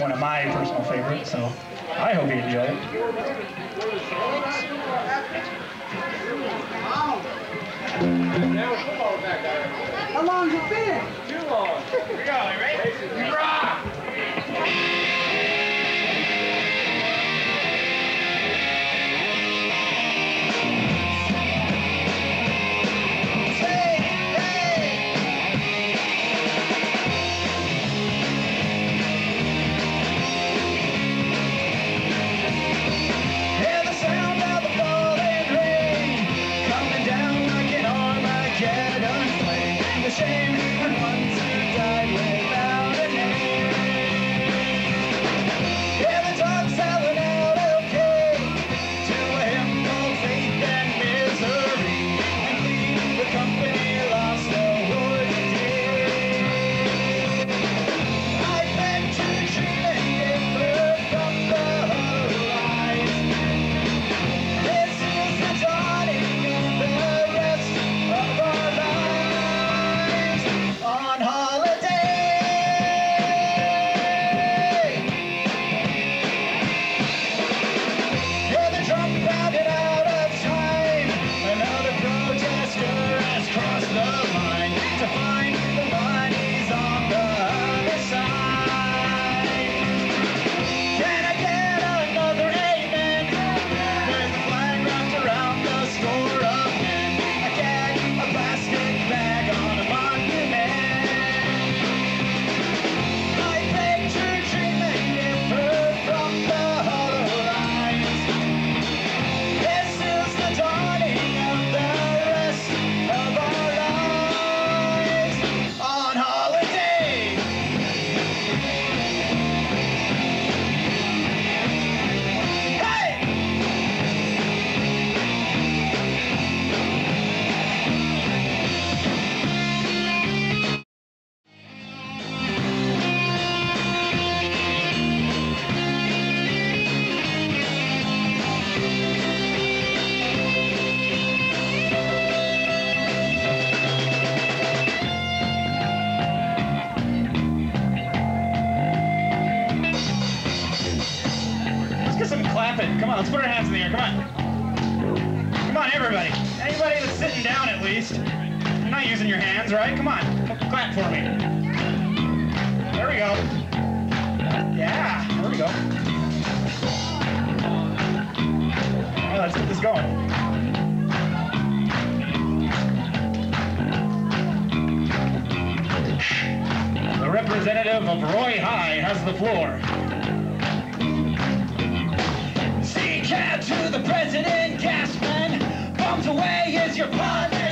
one of my personal favorites, so I hope you enjoy it. How long's it been? Too long. Shame clapping. Come on, let's put our hands in the air. Come on. Come on, everybody. Anybody that's sitting down at least. You're not using your hands, right? Come on. Clap for me. There we go. Yeah, there we go. Right, let's get this going. The representative of Roy High has the floor. The president, Gasman. Bombs away is your punishment.